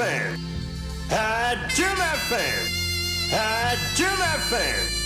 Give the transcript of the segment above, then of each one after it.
thing. I do my thing. I do my thing.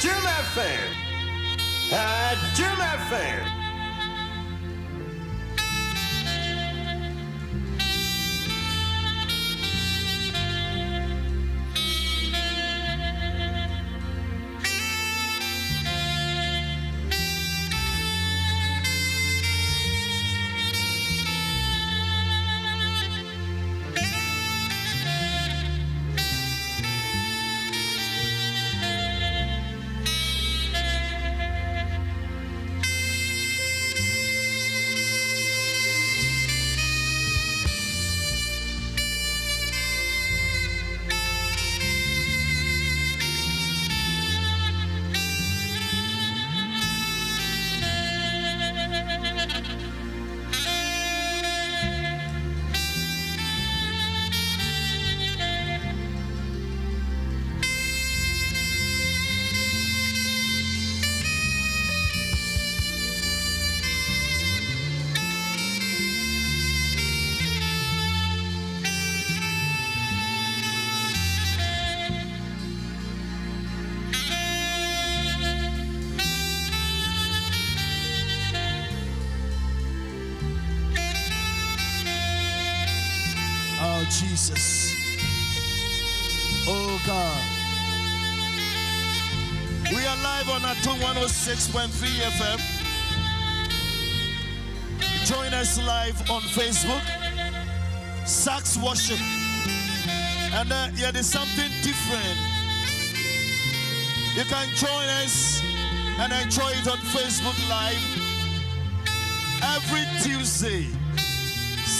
Jim my fair. I do fair. FM. Join us live on Facebook. Sax Worship. And uh, yeah, there's something different. You can join us and enjoy it on Facebook Live every Tuesday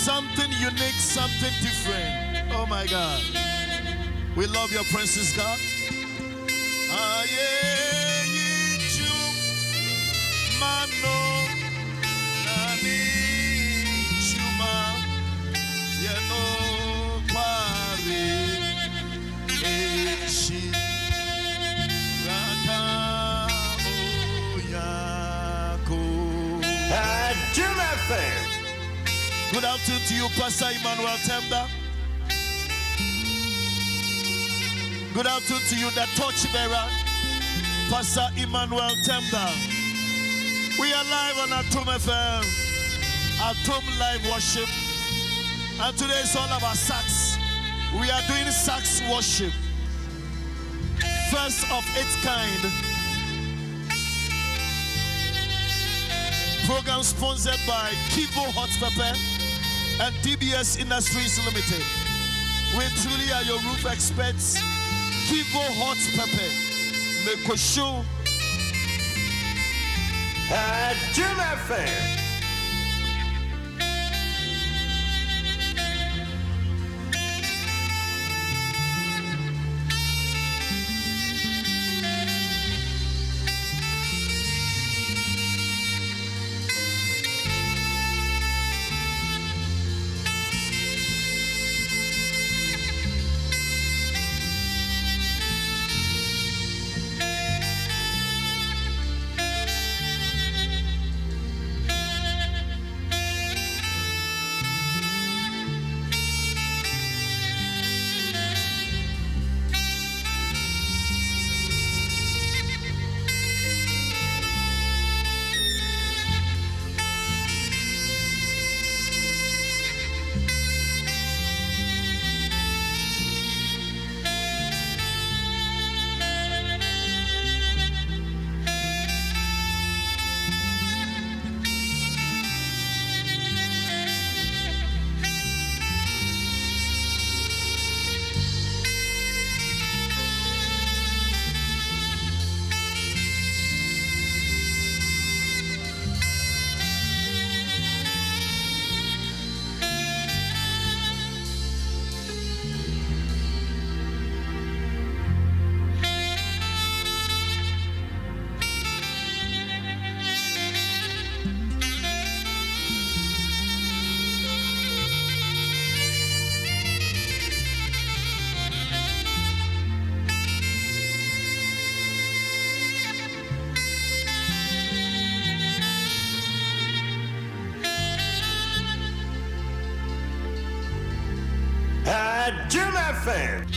something unique, something different. Oh my God. We love your princess, God. Aye, Good afternoon to you, Pastor Emmanuel Temba. Good afternoon to you, the torchbearer, Pastor Emmanuel Temba. We are live on Adom FM, Adom Live Worship. And today is all about sax. We are doing sax worship. First of its kind. Program sponsored by Kivo Hot Pepper and DBS Industries Limited. We truly are your roof experts. Kivo Hot Pepper. Mekosho. At Jim FM. FM.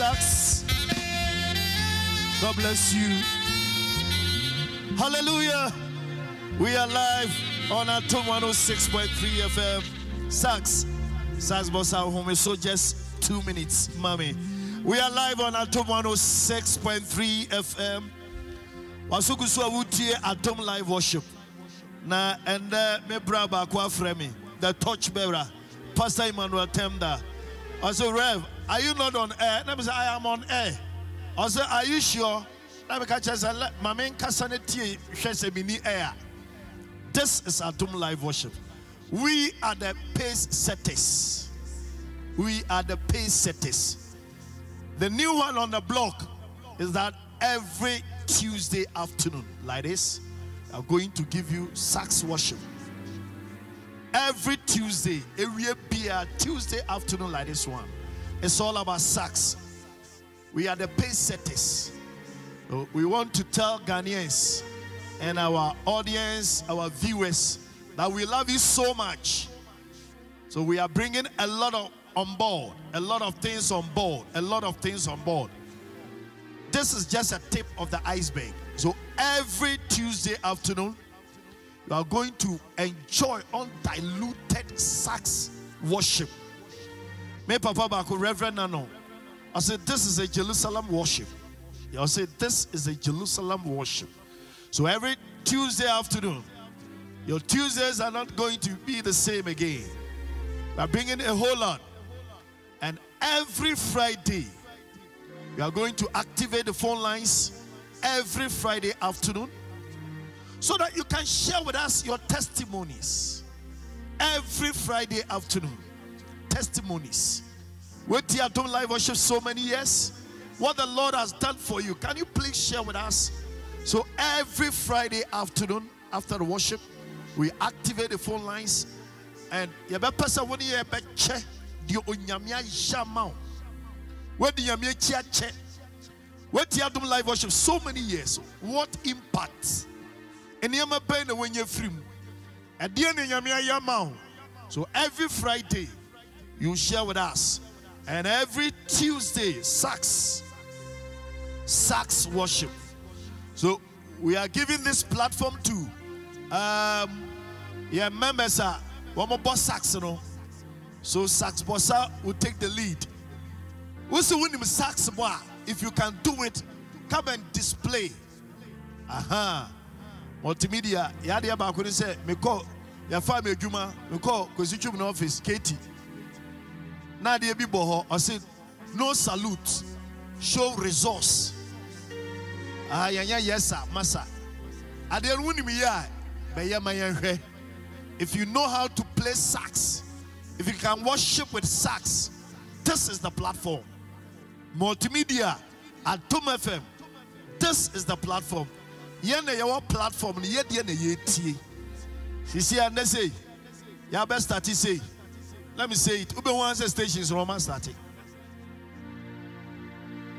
Bless. God bless you. Hallelujah. We are live on Adom 106.3 FM. Sax. Sax boss our home. So just two minutes, mommy. We are live on Adom 106.3 FM. Wasuku so awutie Adom live worship. Na and uh, me bra me the torch bearer Pastor Emmanuel Temda. Said, Rev, are you not on air? Let me say, I am on air. I said, Are you sure? Let me catch us and let my main casanity mini air. This is Adom Live Worship. We are the pace setters. We are the pace setters. The new one on the block is that every Tuesday afternoon, like this, I'm going to give you sax worship every Tuesday, area beer Tuesday afternoon like this one. It's all about sax. We are the pace setters. We want to tell Ghanaians and our audience, our viewers, that we love you so much. So we are bringing a lot of on board, a lot of things on board, a lot of things on board. This is just a tip of the iceberg. So every Tuesday afternoon, you are going to enjoy undiluted sax worship. Me papa bako Reverend Nano. I said this is a Jerusalem worship. I said this is a Jerusalem worship. So every Tuesday afternoon, your Tuesdays are not going to be the same again. We are bringing a whole lot. And every Friday, we are going to activate the phone lines every Friday afternoon so that you can share with us your testimonies every Friday afternoon. Testimonies. With here, don't live worship so many years. What the Lord has done for you. Can you please share with us? So every Friday afternoon after the worship, we activate the phone lines and you person when you check the onyamia yamao. Where the yamia check. What you do live worship so many years. What impact? nneɛma bɛn na wɔnyɛ firi mu ɛdeɛ ne nyame ayɛ ama wo so every friday you share with us. And every tuesday sax sax worship. So we are giving this platform to um yeah members a wɔn sax no so sax Borsah will take the lead. Wosi wunim sax bɔ a if you can do it come and display. Aha. Uh-huh multimedia. Yeah, yadeɛ baako ne sɛ mekɔ yɛfa me adwuma mekɔ kwasi twum no office kati na adeɛ bi bɔ hɔ ɔse no salute. Show resource. Ah yɛnyɛ yɛsa masa adeɛ no wonim yie a bɛyɛ ma if you know how to play sax if you can worship with sax this is the platform. Multimedia Adom FM this is the platform. Yɛn na yɛwɔ platform no yɛdeɛ na yɛtie sisi a ne say yɛabɛ start say let me say it. Wobɛhu ansɛ station is Roman start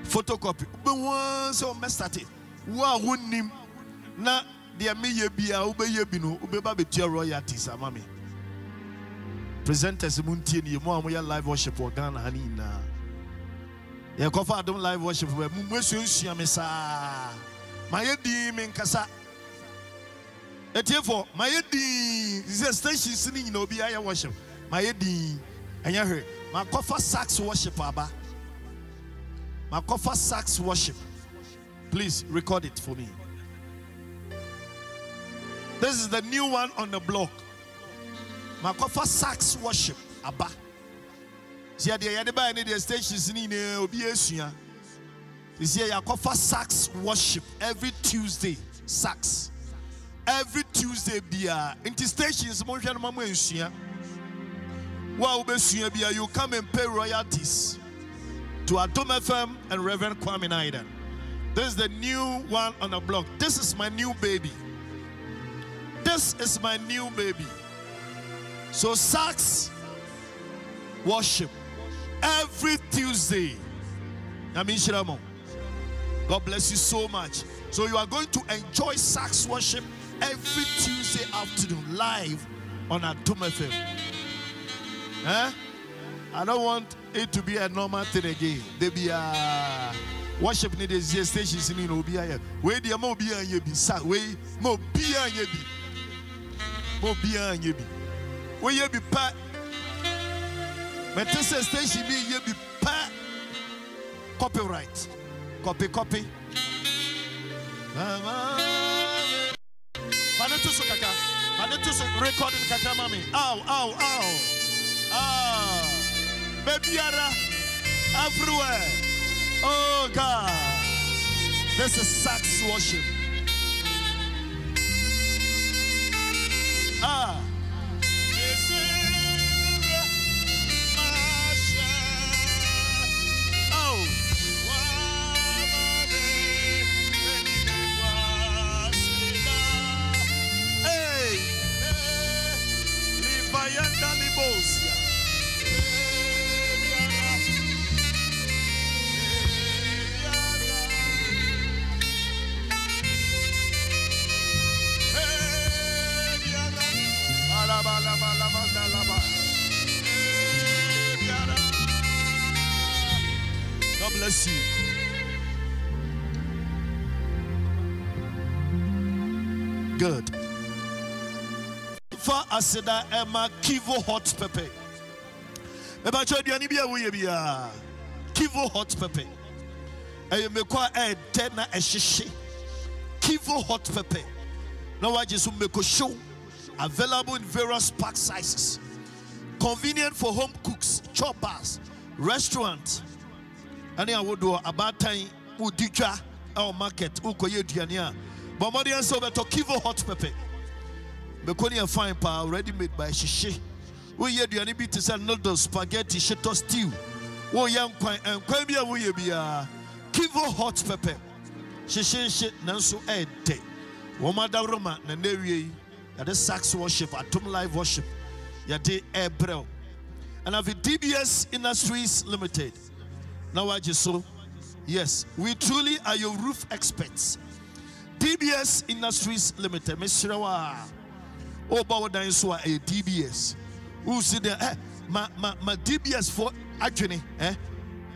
photocopy. Wobɛhu sɛ ɔmɛ start wo a wonnim na deɛ meyɛ bi a ah, wobɛyɛ bi no wobɛba bɛtua royalties ah, ama me presenters mu ntie ne mu live worship wɔ ghana ha ne nyinaa yɛkɔfa adom live worship bɛ mu muasuasua me saa mayɛ din me nkasa. Etiefo mayɛ din sɛ stations no nyina obi ayɛ worship mayɛ din ɛnyɛ hwɛ makɔfa sax worship aba makɔfa sax worship Please record it for me. This is the new one on the block. Makofa sax worship. Abba. See, the other by the stations in obi esua. You see, Yakofa sax worship every Tuesday. Sax. Every Tuesday, bia. Inti stations, mo hwɛ no ma mo esua. You come and pay royalties to Adom FM and Reverend Kwamena Idan. This is the new one on the block. This is my new baby. This is my new baby. So, sax worship every Tuesday. God bless you so much. So, you are going to enjoy sax worship every Tuesday afternoon live on Adom FM. Eh? I don't want it to be a normal thing again. They be a worship need a stations in Obi. Where the mo be an yebi sa way mo be an yebi. Mo be an yebi. Where ye be pa Metese station be ye be pa copyright. Copy copy. Panetuso kaka. Panetuso recording kaka mami. Ow ow ow. Ah. Babyara everywhere. Oh God. This is sax worship. Ah. God bless you. Good. For aseda Emma Kivo hot pepe. Eba cho aduane bi a woyɛ bia. Kivo hot pepper. Ɛyɛ mekɔ a ɛdɛ na. Kivo hot pepper. Na wagye so meko show. Available in various pack sizes. Convenient for home cooks, choppers, restaurants. restaurant. Ɛne awodoɔ abaatan wodi dwa our market wokɔyɛ aduane a bɔ mmɔden sɛ wobɛtɔ kivo hot pepper ne yɛ fine paa ready made by hyehye woyɛ aduane bi te sɛ noodles spaghetti hyetɔ stew woyɛ nkwan nkwan bi a woyɛ biara kivo hot pepper hyehyehye nanso ɛɛdɛ eh, wɔn adaworoma na na awie yi yɛde sax worship adom live worship. Yɛde ɛɛbrɛw ɛna afei dbs industries limited. Na wagye so yes we truly are your roof experts. Dbs industries limited. Mesrɛ wo a woba wo dan so a dbs wosi deɛ eh, ma, ma, ma dbs fo adwene eh?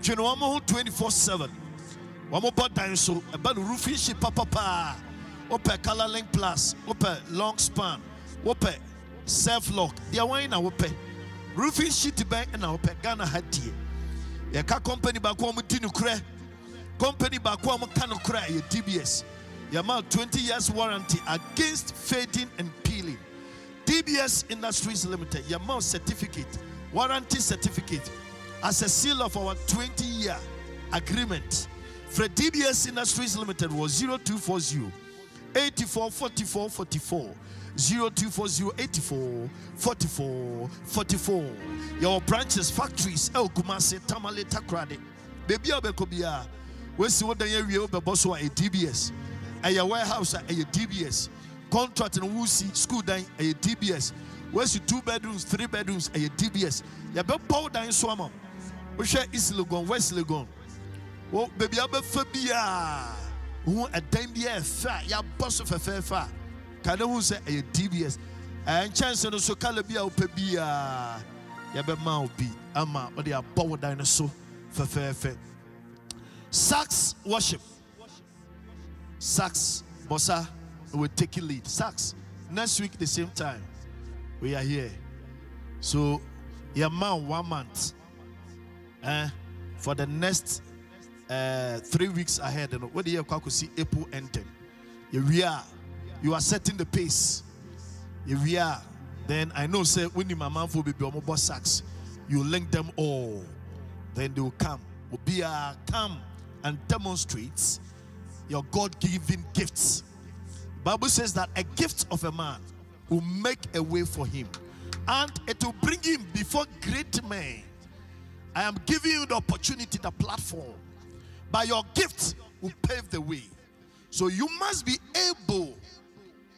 dwene wɔn ho 24 7 wɔn bɔ dan so ɛba no roofing sheet papapaa wopɛ color link plus wopɛ long span wopɛ self lock deɛ wɔn na wopɛ roofing sheet bɛn na wopɛ ghana ha die yɛka company baako a no korɛ company baako a wɔka no korɛ yɛ dbs yɛma 20 years warranty against fading and peeling. Dbs industries limited yɛma certificate warranty certificate. As a seal of our 20 year agreement for dbs industries limited was 0240 84 44 44 0240 84 44 44 your branches factories el kumase tamale takrade. Baby a wobɛkɔ biara woasi wo dan awie wobɛbɔ so a dbs ɛyɛ warehouse a ɛyɛ dbs contract no wosi school dan ɛyɛ dbs woasi two bedrooms three bedrooms ɛyɛ dbs yɛbɛbɔ wo dan so ama wohwɛ east legon west legon. Oh, wo baabi a. wobɛfa ho ɛdan bi a ɛfɛ a yɛabɔ so fɛfɛɛfɛ a ka ne ho sɛ ɛyɛ dbs nkyɛnse no so kala bi a wopɛ biara yɛbɛma wo bi ama wode abɔ wo dan no so fɛfɛɛfɛ sax worship. Sax Borsah will take lead. Sax next week the same time we are here. So your man one month eh, for the next uh, three weeks ahead. And what do you call see April ending? We are, you are setting the pace. We are, then I know say when the mama will be mobile sacks, you link them all, then they will come. Will be a come and demonstrates your God-given gifts. Bible says that a gift of a man will make a way for him, and it will bring him before great men. I am giving you the opportunity, the platform. By your gift will pave the way. So you must be able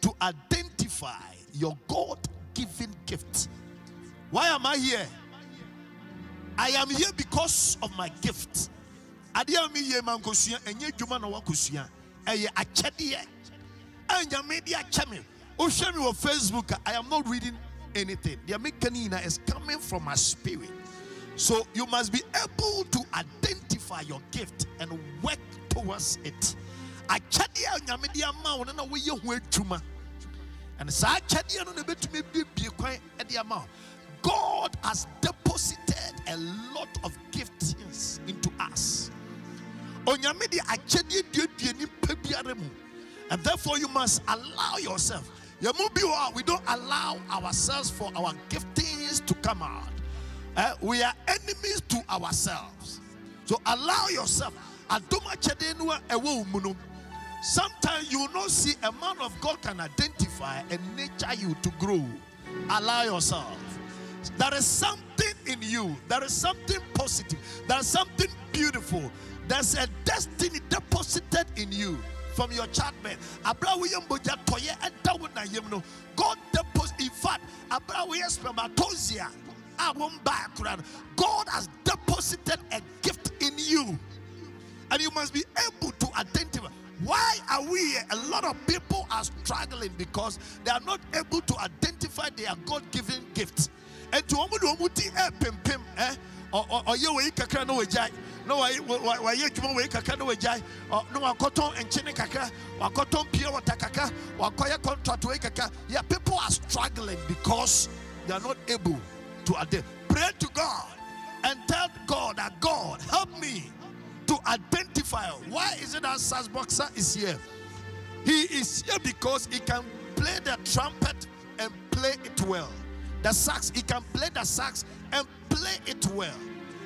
to identify your God given gift. Why am I here? I am here because of my gift. adeɛ a meyɛ ma nkosua ɛnyɛ adwuma na wakosua ɛyɛ akyɛdeɛ ɛnyame de akyɛ me wohwɛ facebook I am not reading anything deɛ meka is coming from my spirit so you must be able to identify your gift and work towards it akyɛdeɛ a nyame de ama wo no na woyɛ ho adwuma and saa akyɛdeɛ no na ɛbɛtumi biebie kwan de ama wo God has deposited a lot of giftings into us. Onyame de akyɛdeɛ duadua nipa biara mu. And therefore you must allow yourself. Yɛmu bi we don't allow ourselves for our giftings to come out. Eh, we are enemies to ourselves. So allow yourself. Sometimes you will not see a man of God can identify and nature you to grow. Allow yourself. There is something in you. There is something positive. There is something beautiful. There's a destiny deposited in you from your childbirth. God deposit. In fact, Abraham spermatozoa. God has deposited a gift in you, and you must be able to identify. Why are we here? A lot of people are struggling because they are not able to identify their God-given gifts. And to wɔn de wɔn ti ɛpempem ɛ ɔyɛ wei kakra na wɔgyae na wɔyɛ adwuma wei kakra na wɔgyae na wakɔtɔn nkyene kakra wakɔtɔn pure water kakra wakɔyɛ contract wei kakra yeah people are struggling because they are not able to adapt pray to God and tell God that God help me to identify why is it that Sax Borsah is here he is here because he can play the trumpet and play it well the sax. He can play the sax and play it well.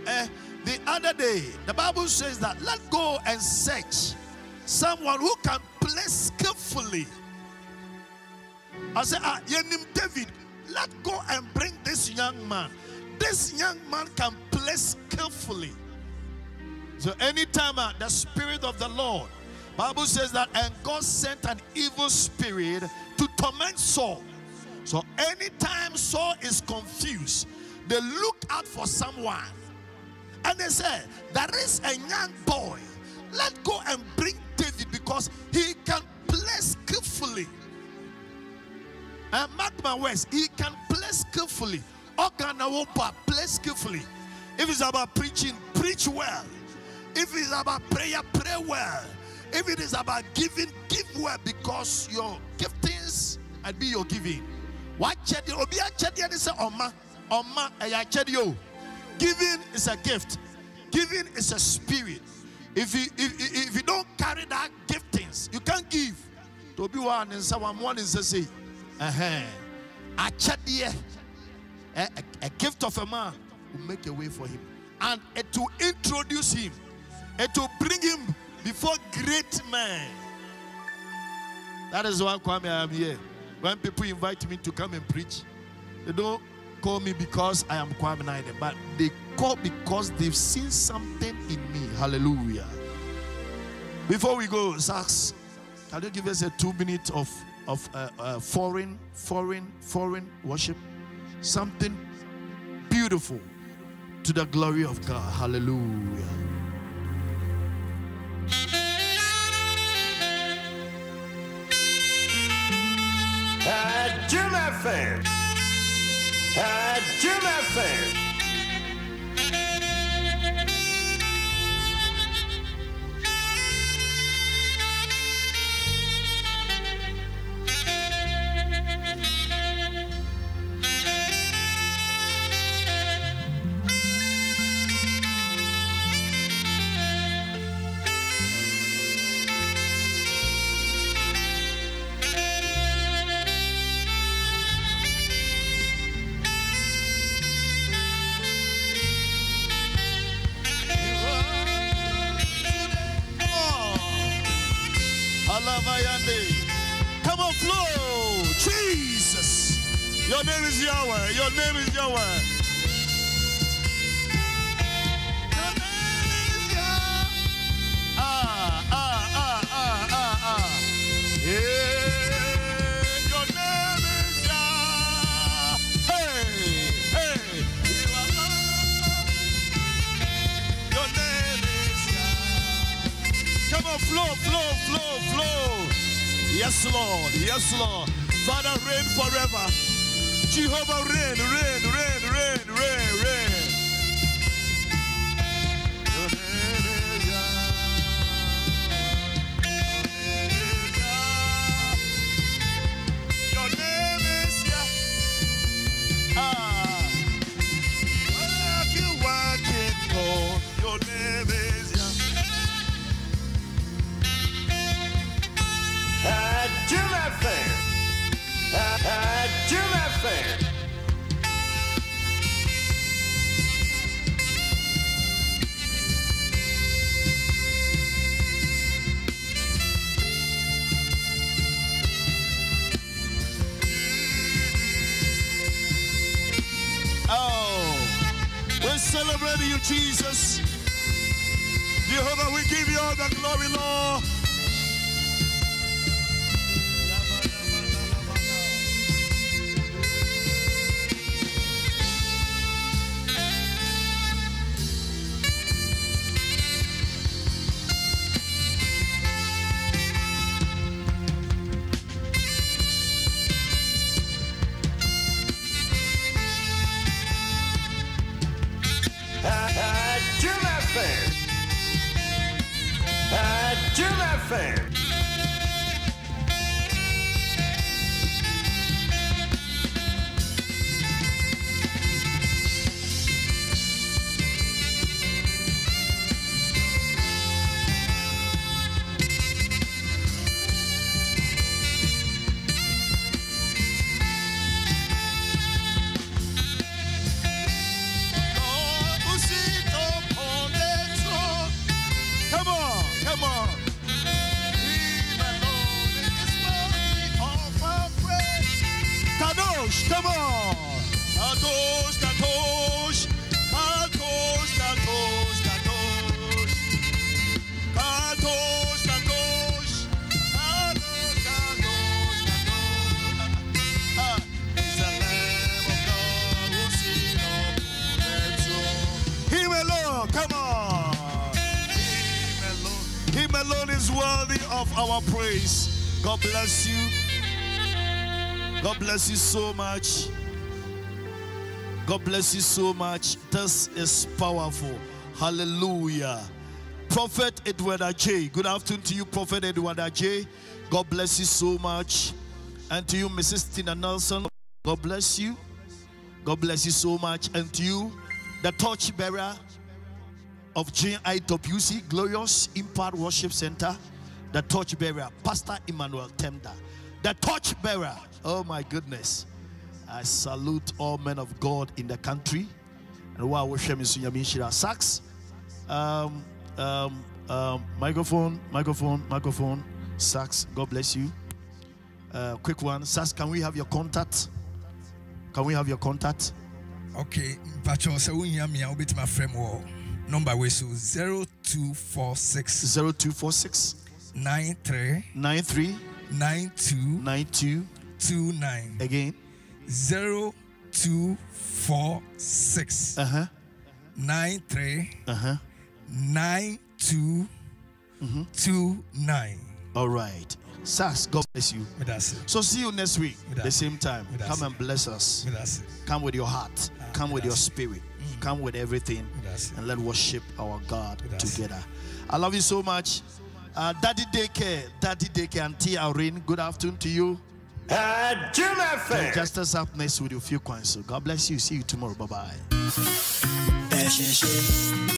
Uh, the other day, the Bible says that let go and search someone who can play skillfully. I said, ah, name David, let go and bring this young man. This young man can play skillfully. So anytime uh, the spirit of the Lord, Bible says that, and God sent an evil spirit to torment Saul. So anytime Saul is confused, they look out for someone. And they say, There is a young boy. Let go and bring David because he can play skillfully. And mark my words, he can play skillfully. Organawopa, play skillfully. If it's about preaching, preach well. If it's about prayer, pray well. If it is about giving, give well because your giftings and be your giving wakyɛdeɛ obi akyɛdeɛ ne sɛ ɔma ɔma ɛyɛ akyɛdeɛ o giving is a gift giving is a spirit if you if, if you don't carry that giftings you can't give to obi wa ne nsa wamoa ne nsa sei Uh-huh. akyɛdeɛ a, gift of a man will make a way for him. And will introduce him. It to bring him before great men. That is why Kwame I am here. When people invite me to come and preach, they don't call me because I am Kwamena Idan, but they call because they've seen something in me. Hallelujah. Before we go, Sax, can you give us a two minute of of uh, uh, foreign, foreign, foreign worship? Something beautiful to the glory of God. Hallelujah. Uh, Jim FM. Your flow, flow, flow, flow. Yes, Lord. Yes, Lord. Father, reign forever. Jehovah, reign, reign, reign, reign, reign, reign. Jesus. Jehovah, we give you all the glory, Lord. Kadosh, come on. Kadosh, Kadosh, Kadosh, Kadosh, Kadosh. Kadosh, Kadosh, Kadosh, Kadosh, Kadosh. Ah, he's the Lamb of God who sits upon the throne. Him alone, come on. Him alone. Him alone is worthy of our praise. God bless you. God bless you so much. God bless you so much. This is powerful. Hallelujah. Prophet Edward Ajay. Good afternoon to you, Prophet Edward Ajay. God bless you so much. And to you, Mrs. Tina Nelson. God bless you. God bless you so much. And to you, the torch bearer of JIWC, Glorious Impact Worship Center, the torch bearer, Pastor Emmanuel Temda. The torch bearer. Oh my goodness. I salute all men of God in the country. And while we share Shira Sax, um, um, um, microphone, microphone, microphone, Sax, God bless you. Uh, quick one, Sax, can we have your contact? Can we have your contact? Okay, Pacho, so we hear me, I'll be to my friend. Number way so 0246 0246 93 93 92 92 29. again. 0246 Uh huh. 93 Uh huh. 92 29. All right. Sax, God bless you. Me that's it. So see you next week, the same time. Come and bless us. Me that's it. Come with your heart. Come with with your spirit. Come with everything. And let worship our God together. I love you so much. Uh, Daddy Daycare, Daddy Daycare, Auntie Irene, good afternoon to you. Uh, Jim FM. Just as up next with your few coins. So God bless you. See you tomorrow. Bye bye.